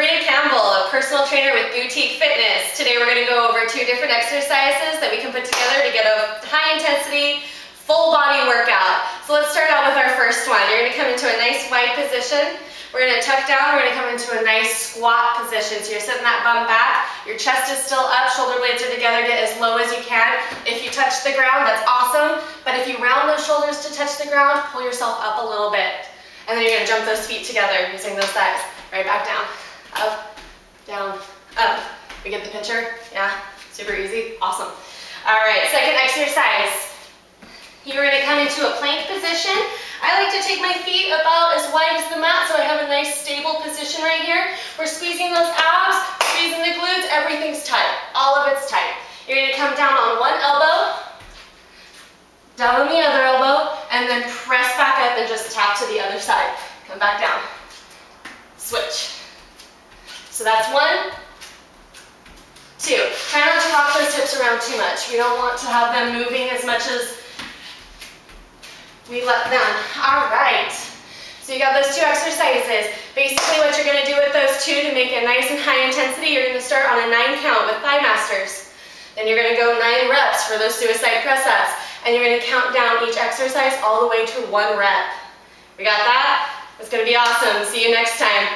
Sabrina Campbell, a personal trainer with Bootique Fitness. Today we're going to go over two different exercises that we can put together to get a high intensity, full body workout. So let's start out with our first one. You're going to come into a nice wide position. We're going to tuck down, we're going to come into a nice squat position. So you're sitting that bum back, your chest is still up, shoulder blades are together, get as low as you can. If you touch the ground, that's awesome. But if you round those shoulders to touch the ground, pull yourself up a little bit. And then you're going to jump those feet together using those thighs. Right back down, up, down, up. We get the picture? Yeah, super easy, awesome. All right, second exercise. You're gonna come into a plank position. I like to take my feet about as wide as the mat so I have a nice stable position right here. We're squeezing those abs, squeezing the glutes, everything's tight. All of it's tight. You're gonna come down on one elbow, down on the other elbow, and then press back up and just tap to the other side. Come back down switch. So that's one, two. Try not to rock those hips around too much. We don't want to have them moving as much as we let them. All right. So you got those two exercises. Basically what you're gonna do with those two to make it nice and high intensity, you're gonna start on a nine count with thigh masters. Then you're gonna go nine reps for those suicide press ups. And you're gonna count down each exercise all the way to one rep. We got that? It's going to be awesome. See you next time.